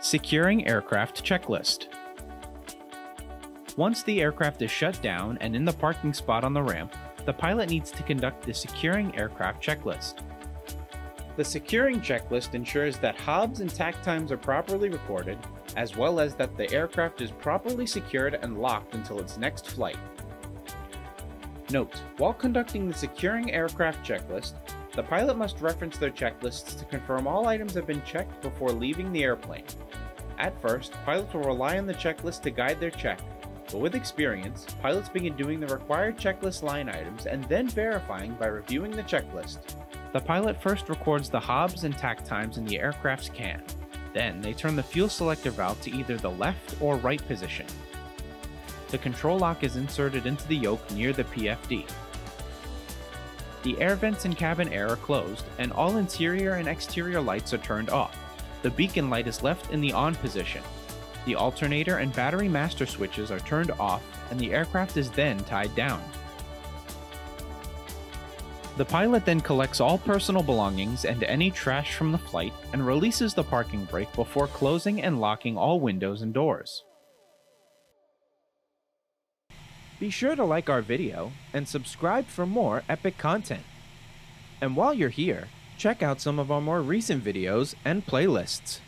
Securing Aircraft Checklist Once the aircraft is shut down and in the parking spot on the ramp, the pilot needs to conduct the Securing Aircraft Checklist. The Securing Checklist ensures that Hobbs and tach times are properly recorded, as well as that the aircraft is properly secured and locked until its next flight. Note, while conducting the Securing Aircraft Checklist, the pilot must reference their checklists to confirm all items have been checked before leaving the airplane. At first, pilots will rely on the checklist to guide their check, but with experience, pilots begin doing the required checklist line items and then verifying by reviewing the checklist. The pilot first records the Hobbs and tach times in the aircraft's can. Then they turn the fuel selector valve to either the left or right position. The control lock is inserted into the yoke near the PFD. The air vents and cabin air are closed, and all interior and exterior lights are turned off. The beacon light is left in the on position. The alternator and battery master switches are turned off, and the aircraft is then tied down. The pilot then collects all personal belongings and any trash from the flight and releases the parking brake before closing and locking all windows and doors. Be sure to like our video and subscribe for more epic content. And while you're here, check out some of our more recent videos and playlists.